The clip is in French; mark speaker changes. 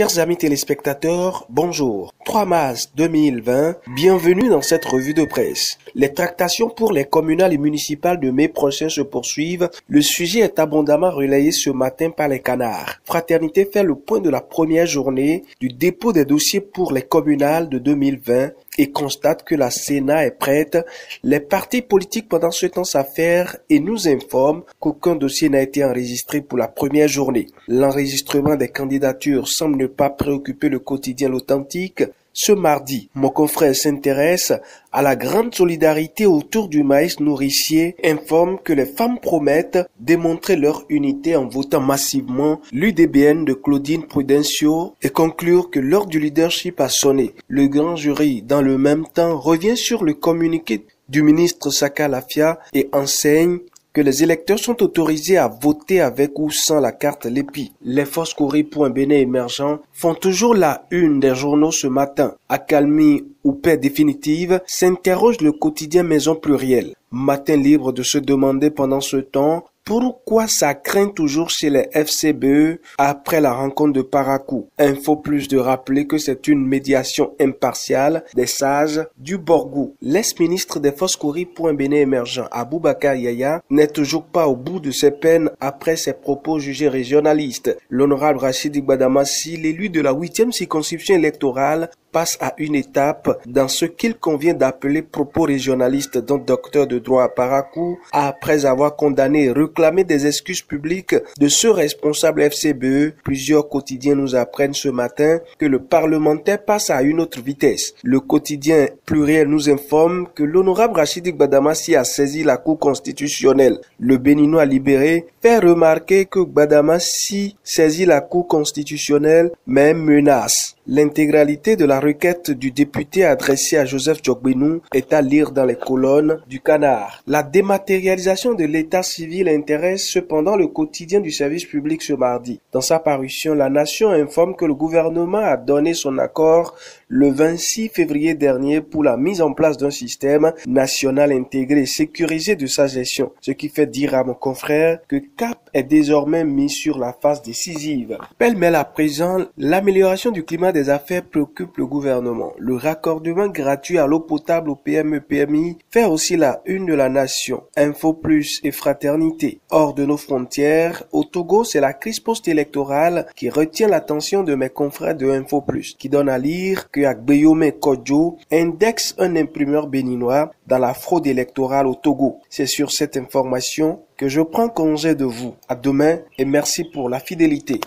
Speaker 1: Chers amis téléspectateurs, bonjour. 3 mars 2020, bienvenue dans cette revue de presse. Les tractations pour les communales et municipales de mai prochain se poursuivent. Le sujet est abondamment relayé ce matin par les canards. Fraternité fait le point de la première journée du dépôt des dossiers pour les communales de 2020 et constate que la Sénat est prête. Les partis politiques pendant ce temps s'affairent et nous informent qu'aucun dossier n'a été enregistré pour la première journée. L'enregistrement des candidatures semble ne pas préoccuper le quotidien L'Authentique. Ce mardi, mon confrère s'intéresse à la grande solidarité autour du maïs nourricier, informe que les femmes promettent démontrer leur unité en votant massivement l'UDBN de Claudine Prudencio et conclure que l'heure du leadership a sonné. Le grand jury, dans le même temps, revient sur le communiqué du ministre Saka Lafia et enseigne que les électeurs sont autorisés à voter avec ou sans la carte LEPI. Les forces pour Bénin émergent font toujours la une des journaux ce matin. Accalmie ou paix définitive s'interroge le quotidien Maison Plurielle. Matin libre de se demander pendant ce temps pourquoi ça craint toujours chez les FCBE après la rencontre de Paracou Info plus de rappeler que c'est une médiation impartiale des sages du Borgou. L'ex-ministre des Forces pour un Bénin émergent, Aboubakar Yaya, n'est toujours pas au bout de ses peines après ses propos jugés régionalistes. L'honorable Rachid Gbadamassi, l'élu de la huitième circonscription électorale, passe à une étape dans ce qu'il convient d'appeler propos régionalistes dont docteur de droit à Paracou, après avoir condamné et réclamé des excuses publiques de ce responsable FCBE. Plusieurs quotidiens nous apprennent ce matin que le parlementaire passe à une autre vitesse. Le quotidien pluriel nous informe que l'honorable Rachid Badamassi a saisi la Cour constitutionnelle. Le Béninois libéré fait remarquer que Badamassi saisit la Cour constitutionnelle mais menace. L'intégralité de la requête du député adressée à Joseph Djokbenou est à lire dans les colonnes du Canard. La dématérialisation de l'état civil intéresse cependant le quotidien du service public ce mardi. Dans sa parution, la Nation informe que le gouvernement a donné son accord le 26 février dernier pour la mise en place d'un système national intégré et sécurisé de sa gestion. Ce qui fait dire à mon confrère que CAP est désormais mis sur la phase décisive. Pêle-mêle à présent, l'amélioration du climat des affaires préoccupe le gouvernement. Le raccordement gratuit à l'eau potable au PME-PMI fait aussi la une de la nation. Info Plus et Fraternité. Hors de nos frontières, au Togo, c'est la crise post-électorale qui retient l'attention de mes confrères de Info Plus, qui donne à lire que Agbeyome Kodjo indexe un imprimeur béninois dans la fraude électorale au Togo. C'est sur cette information que je prends congé de vous. À demain et merci pour la fidélité.